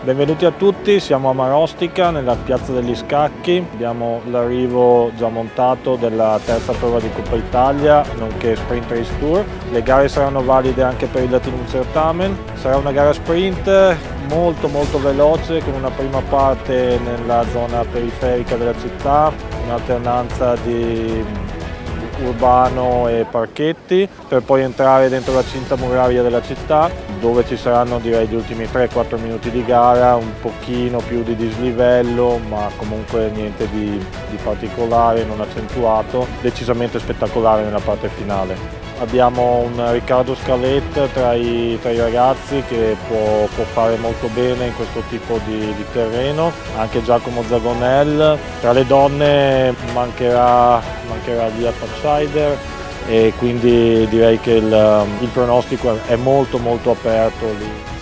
Benvenuti a tutti, siamo a Marostica nella piazza degli Scacchi, abbiamo l'arrivo già montato della terza prova di Coppa Italia nonché Sprint Race Tour. Le gare saranno valide anche per il Latinum Certamen, sarà una gara sprint molto molto veloce con una prima parte nella zona periferica della città, un'alternanza di urbano e parchetti per poi entrare dentro la cinta muraria della città dove ci saranno direi gli ultimi 3-4 minuti di gara, un pochino più di dislivello ma comunque niente di, di particolare, non accentuato, decisamente spettacolare nella parte finale. Abbiamo un Riccardo Scalet tra i, tra i ragazzi che può, può, fare molto bene in questo tipo di, di, terreno, anche Giacomo Zagonel. Tra le donne mancherà, mancherà Lia Patscheider e quindi direi che il, il pronostico è molto molto aperto lì.